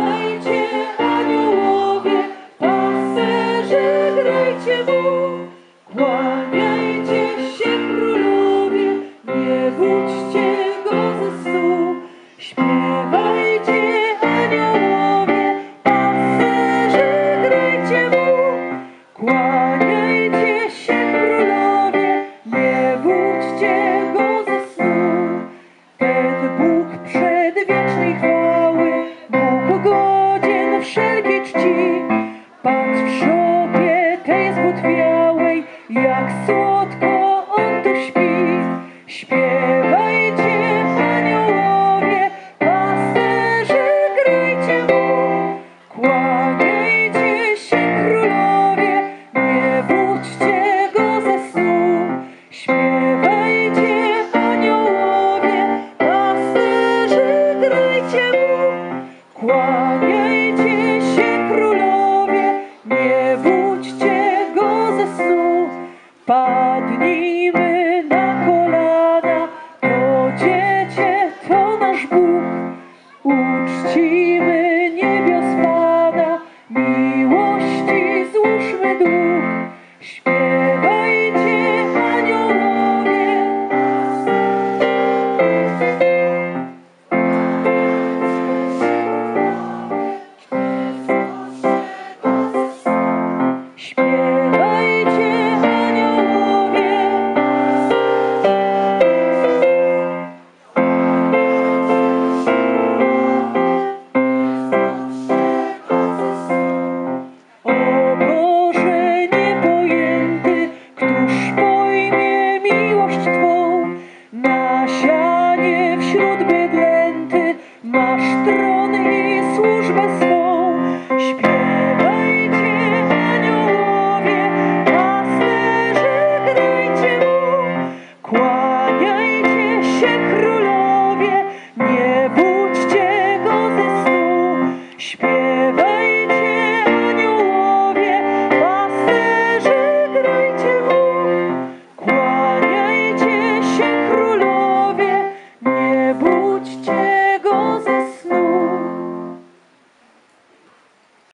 right jak słodko on tu śpi. Śpiewajcie, aniołowie, pasterze, grajcie mu. Kłaniajcie się, królowie, nie wódźcie go ze snu. Śpiewajcie, aniołowie, pasterze, grajcie mu. Kłaniajcie nasz Bóg. Uczcimy niebios Pana, miłości złóżmy dług. Śpiewajcie aniołowie. Śpiewajcie.